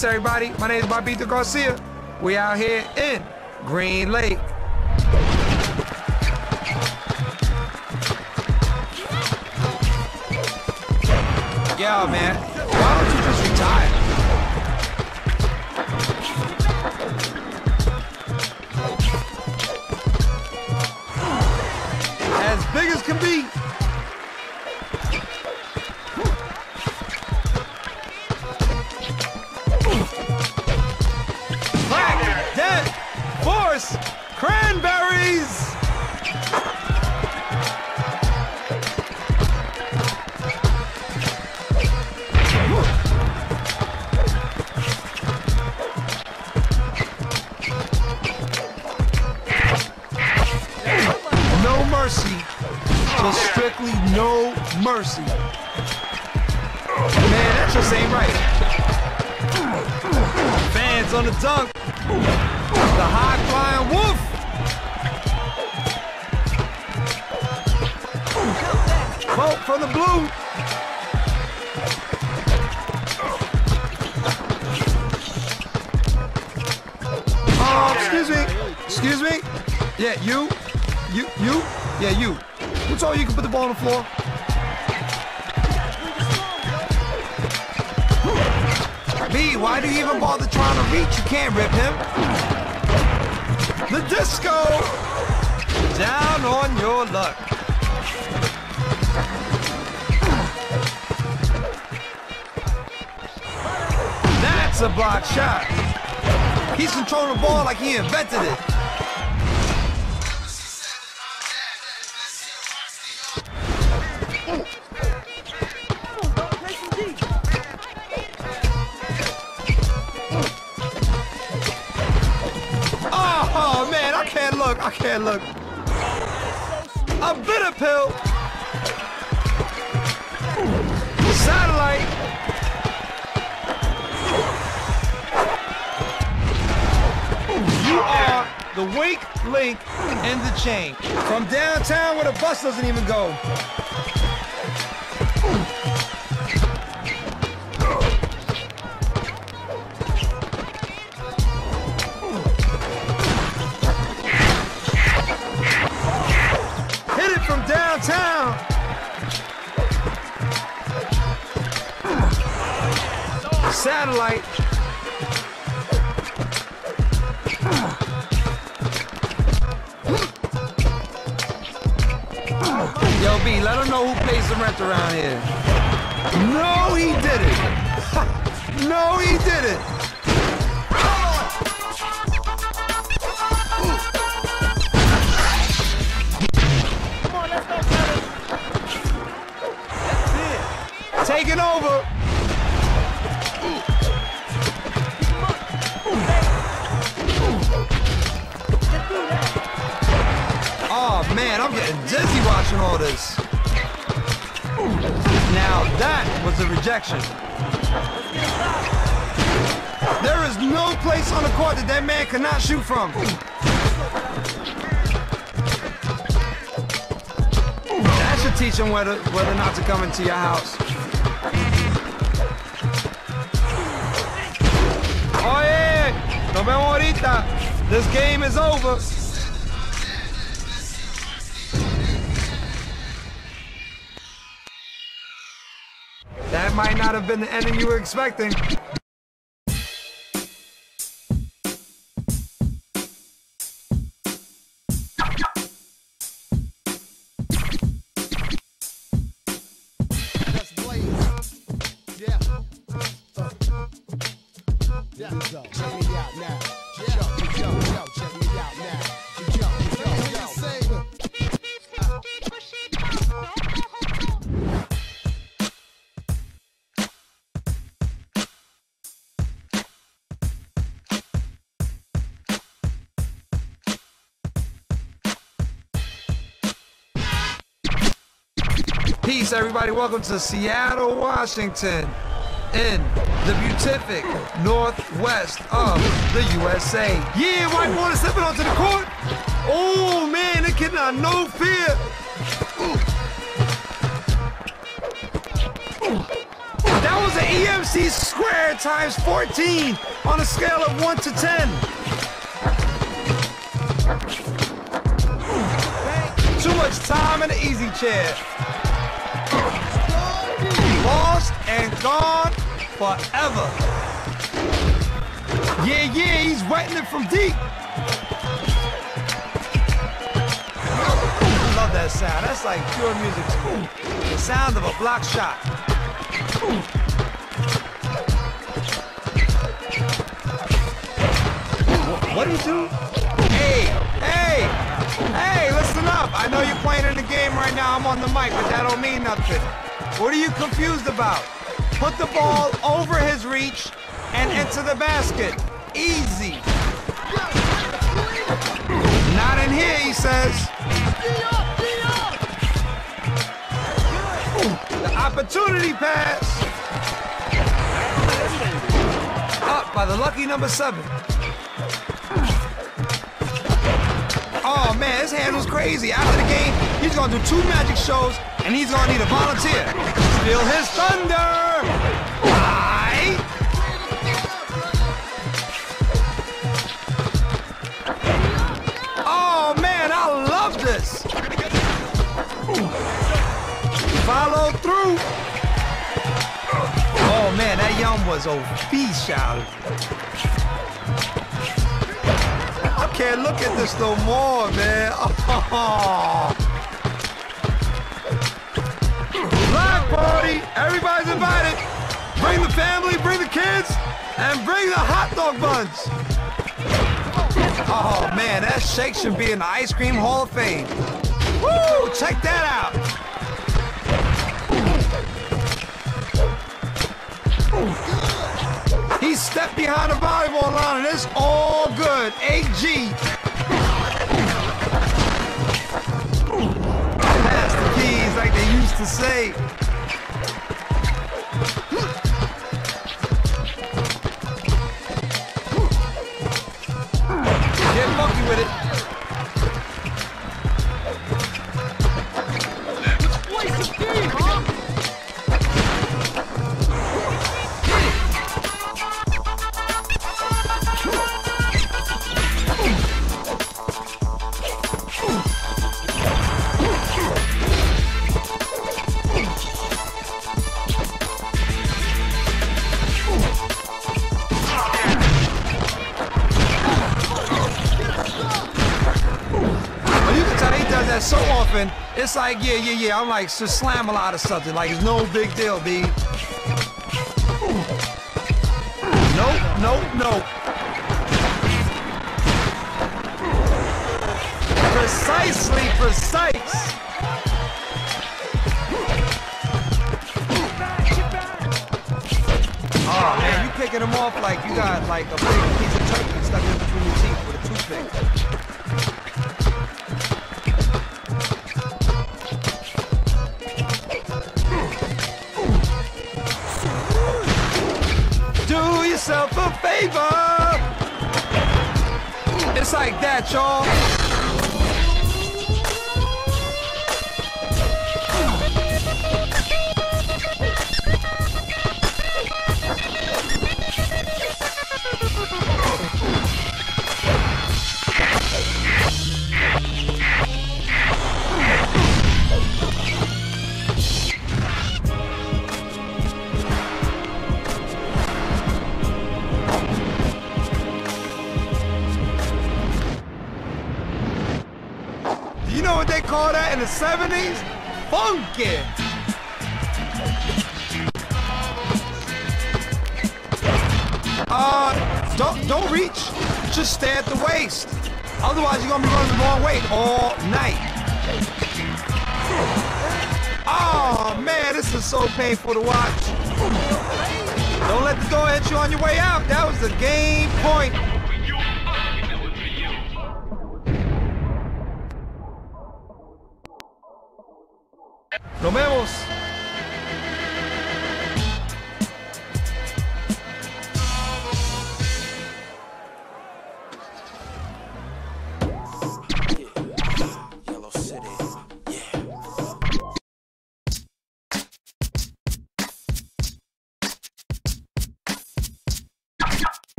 Peace, everybody. My name is Bobbito Garcia. We out here in Green Lake. Yo, man, mercy. Man, that just ain't right. Fans on the dunk. The high flying wolf. Vote for the blue. Oh, excuse me. Excuse me. Yeah, you. You, you. Yeah, you. Told you you can put the ball on the floor? Why do you even bother trying to reach? You can't rip him. The disco! Down on your luck. That's a block shot. He's controlling the ball like he invented it. Look. I can't look. A bitter pill. Satellite. You are the weak link in the chain. From downtown where the bus doesn't even go. Satellite. Yo, B, let him know who pays the rent around here. No, he didn't. no, he didn't. Dizzy watching all this. Now that was a rejection. There is no place on the court that that man cannot shoot from. That should teach him whether whether or not to come into your house. Oye, nos vemos ahorita. This game is over. Might not have been the ending you were expecting. Peace, everybody. Welcome to Seattle, Washington, in the beatific northwest of the USA. Yeah, white is stepping onto the court. Oh man, the kid not no fear. That was an EMC squared times 14 on a scale of 1 to 10. Too much time in the easy chair. Lost and gone forever. Yeah, yeah, he's wetting it from deep. I love that sound. That's like pure music me. The sound of a block shot. What do you do? Hey, listen up. I know you're playing in the game right now. I'm on the mic, but that don't mean nothing. What are you confused about? Put the ball over his reach and into the basket. Easy. Not in here, he says. The opportunity pass. Up by the lucky number seven. Oh man, his handle's crazy. After the game, he's gonna do two magic shows and he's gonna need a volunteer. Steal his thunder! Aye. Oh man, I love this! Follow through! Oh man, that young was obese, child. Can't look at this no more, man. Oh. Block party! Everybody's invited! Bring the family, bring the kids, and bring the hot dog buns! Oh man, that shake should be in the Ice Cream Hall of Fame. Woo! Check that out! He stepped behind the volleyball line and it's all good. 8G. Pass the keys like they used to say. It's like, yeah, yeah, yeah. I'm like, just slam a lot of something. Like, it's no big deal, B. Nope, nope, nope. Precisely precise. Oh man, you picking him off like you got like a big piece of turkey stuck in between your teeth with a toothpick. Yourself a favor. It's like that, y'all. 70s? Funky. Uh, don't don't reach. Just stay at the waist. Otherwise, you're gonna be running the wrong way all night. Oh man, this is so painful to watch. Don't let the door hit you on your way out. That was the game point.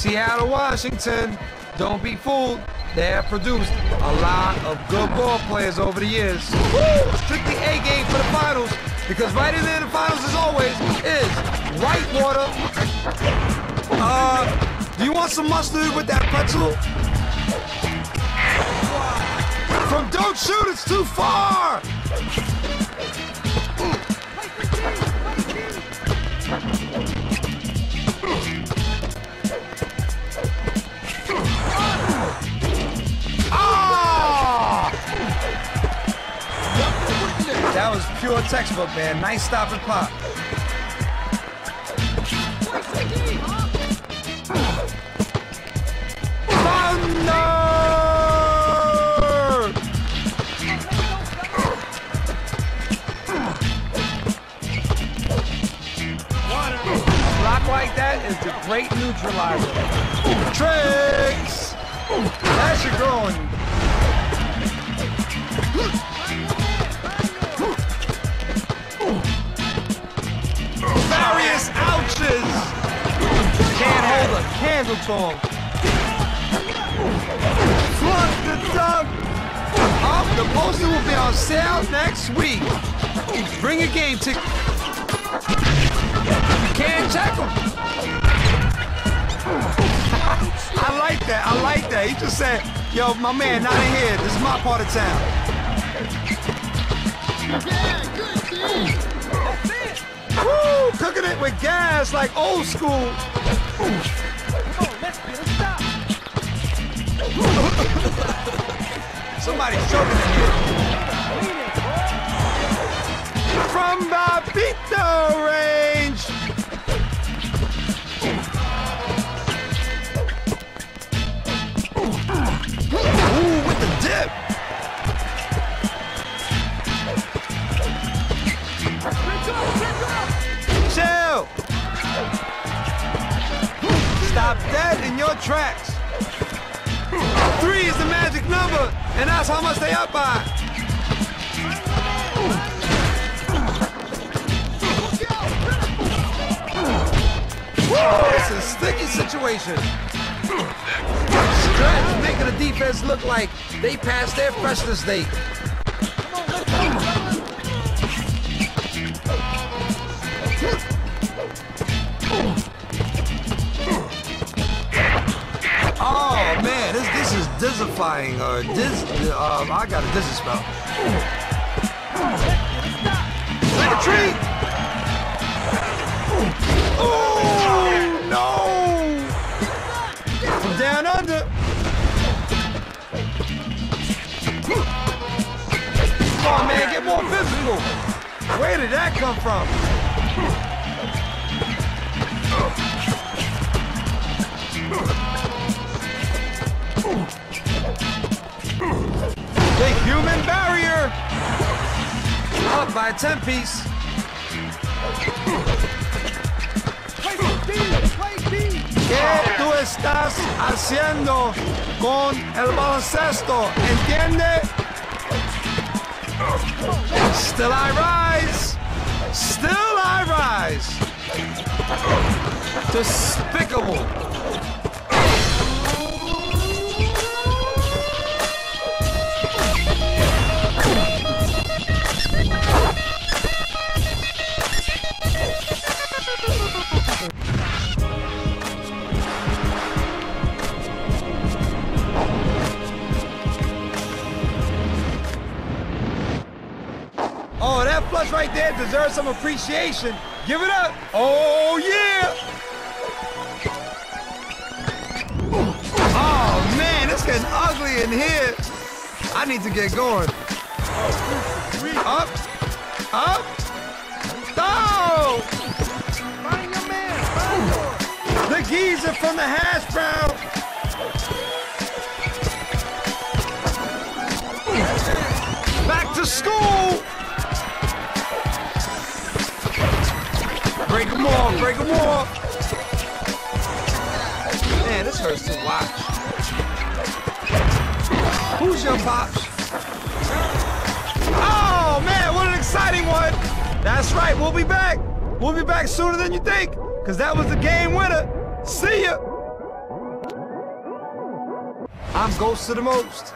Seattle, Washington. Don't be fooled. They have produced a lot of good ball players over the years. Woo! Strictly A game for the finals because right in there the finals, as always, is Whitewater. Uh, do you want some mustard with that pretzel? From don't shoot, it's too far. That was pure textbook, man. Nice stop and pop. Like that is the great neutralizer. Tricks! That's your going. Candle to him. The dunk! Up, the poster will be on sale next week. Bring a game ticket. You can't them. I like that. I like that. He just said, yo, my man, not in here. This is my part of town. Woo! Cooking it with gas like old school. Somebody's choking in. From Bobbito range. Dead in your tracks. Three is the magic number, and that's how much they up by. Woo, it's a sticky situation. Stretch making the defense look like they passed their freshness date. Is dizzifying or diz. Um, I got a dizzy spell. Tree. Oh no! From down under. Come on, man, get more physical. Where did that come from? Human barrier. Up by a 10 piece. ¿Qué tú estás haciendo con el baloncesto? ¿Entiende? Still I rise. Still I rise. Despicable. There deserves some appreciation. Give it up. Oh, yeah. Oh, man, it's getting ugly in here. I need to get going. Up. Up. Oh! The geezer from the hash brown. Back to school. Break them off, break them off. Man, this hurts to watch. Who's your pops? Oh, man, what an exciting one. That's right, we'll be back. We'll be back sooner than you think, because that was the game winner. See ya. I'm Ghost of the most.